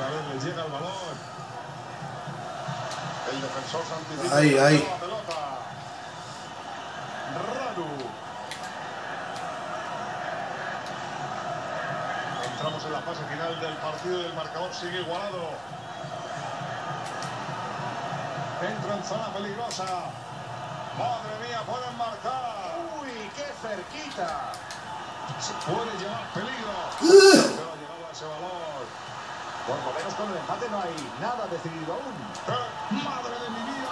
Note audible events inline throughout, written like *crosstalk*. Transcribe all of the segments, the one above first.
vez les llega el balón. El defensor se anticipa Ahí, ahí. la pelota. Entramos en la fase final del partido y el marcador sigue igualado. Entra en zona peligrosa. Madre mía, pueden marcar. Uy, qué cerquita. Se puede llevar peligro. ¡Ugh! Pero ha llegado a ese balón. Por lo menos con el empate no hay nada decidido aún. ¡Eh! ¡Madre de mi vida!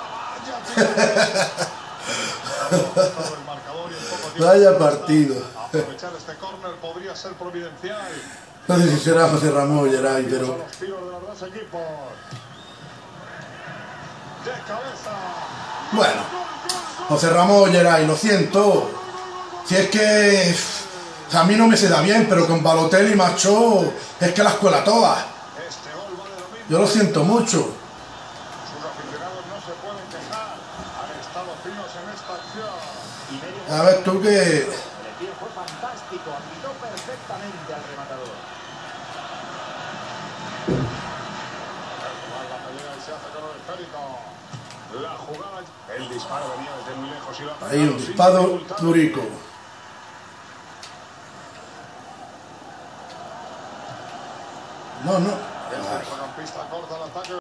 ¡Vaya *laughs* Vaya partido. Aprovechar este córner podría ser providencial. No sé si será José Ramón Geray, pero bueno. José Ramón Geray, lo siento. Si es que a mí no me se da bien, pero con Balotelli y Macho es que la escuela toda. Este gol vale lo mismo. Yo lo siento mucho. A ver tú que El disparo venía desde muy lejos ahí un disparo durico. No, no. El